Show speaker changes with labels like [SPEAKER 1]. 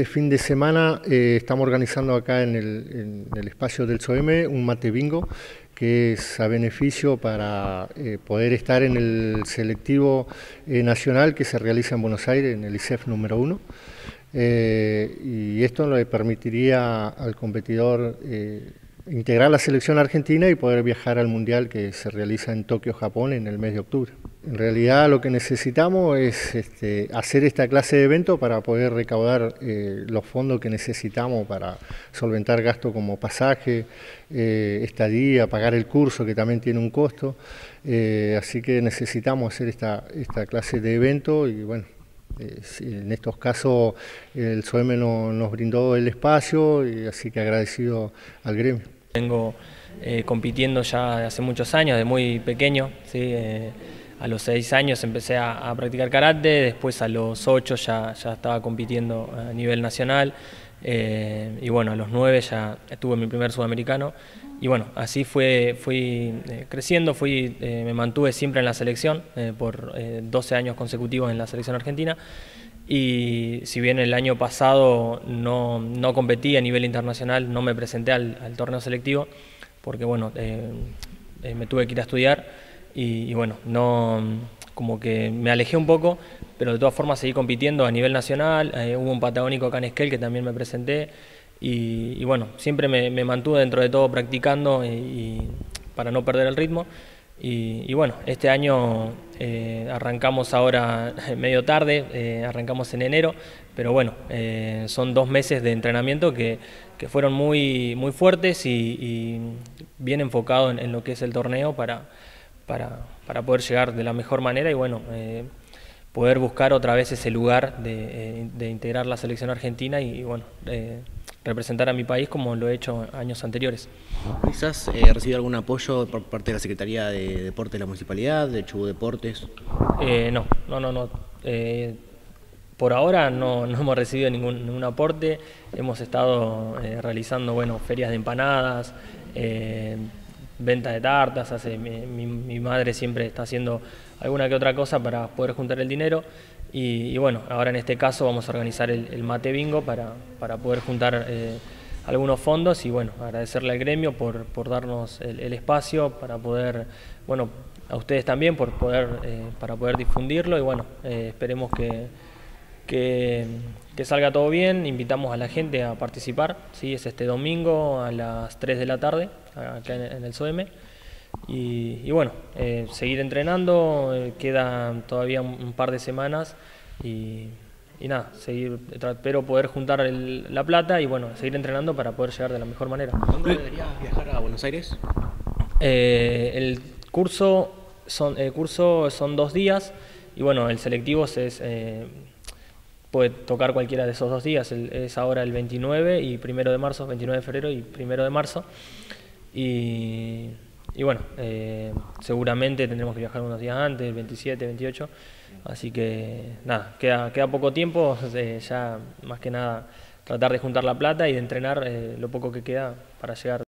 [SPEAKER 1] este fin de semana eh, estamos organizando acá en el, espacio del SOEM un mate bingo que es a beneficio para eh, poder estar en el selectivo eh, nacional que se realiza en Buenos Aires, en el ICEF número uno. y esto le permitiría al competidor integrar la selección argentina y poder viajar al Mundial que se realiza en Tokio, Japón, en el mes de octubre. En realidad lo que necesitamos es este, hacer esta clase de evento para poder recaudar eh, los fondos que necesitamos para solventar gastos como pasaje, eh, estadía, pagar el curso que también tiene un costo. Eh, así que necesitamos hacer esta, clase de evento y bueno, en estos casos el SOEM nos brindó el espacio y así que agradecido al gremio.
[SPEAKER 2] Vengo compitiendo ya hace muchos años, de muy pequeño. Eh, a los seis años empecé a, practicar karate, después a los ocho ya, ya estaba compitiendo a nivel nacional. Eh, y bueno, a los nueve ya estuve mi primer sudamericano. Y bueno, así fue, fui creciendo, fui, me mantuve siempre en la selección por 12 años consecutivos en la selección argentina. Y si bien el año pasado no, no competí a nivel internacional, no me presenté al, torneo selectivo, porque bueno, eh, eh, me tuve que ir a estudiar y, bueno, no como que me alejé un poco, pero de todas formas seguí compitiendo a nivel nacional, eh, hubo un patagónico acá en Esquel que también me presenté y, bueno, siempre me, me, mantuve dentro de todo practicando y para no perder el ritmo. Y, bueno, este año eh, arrancamos ahora medio tarde, eh, arrancamos en enero, pero bueno, eh, son dos meses de entrenamiento que, fueron muy, muy fuertes y, bien enfocados en, lo que es el torneo para, para, poder llegar de la mejor manera y bueno, poder buscar otra vez ese lugar de, de integrar la selección argentina y, bueno, representar a mi país como lo he hecho años anteriores.
[SPEAKER 3] ¿Quizás eh, recibido algún apoyo por parte de la Secretaría de Deportes de la Municipalidad, de Chubut Deportes?
[SPEAKER 2] Eh, no, no, no, no. Eh, por ahora no, hemos recibido ningún, aporte, hemos estado eh, realizando bueno, ferias de empanadas, venta de tartas, hace, mi, madre siempre está haciendo alguna que otra cosa para poder juntar el dinero. Y, bueno, ahora en este caso vamos a organizar el, mate bingo para, para poder juntar eh, algunos fondos y bueno, agradecerle al gremio por, por darnos el, espacio para poder, bueno, a ustedes también por poder, eh, para poder difundirlo y bueno, eh, esperemos que, que, salga todo bien, invitamos a la gente a participar, ¿sí? es este domingo a las 3 de la tarde acá en, el SOEM. Y, bueno, eh, seguir entrenando, eh, queda todavía un, par de semanas y, nada, seguir, espero poder juntar la plata y bueno, seguir entrenando para poder llegar de la mejor manera.
[SPEAKER 3] ¿Cuándo deberías viajar a Buenos Aires?
[SPEAKER 2] Eh, el curso son, el curso son dos días y bueno, el selectivo es, puede tocar cualquiera de esos dos días, es ahora el 29 y primero de marzo, 29 de febrero y primero de marzo. Y, bueno, eh, seguramente tendremos que viajar unos días antes, el 27, 28. Así que nada, queda, queda poco tiempo, ya más que nada tratar de juntar la plata y de entrenar eh, lo poco que queda para llegar.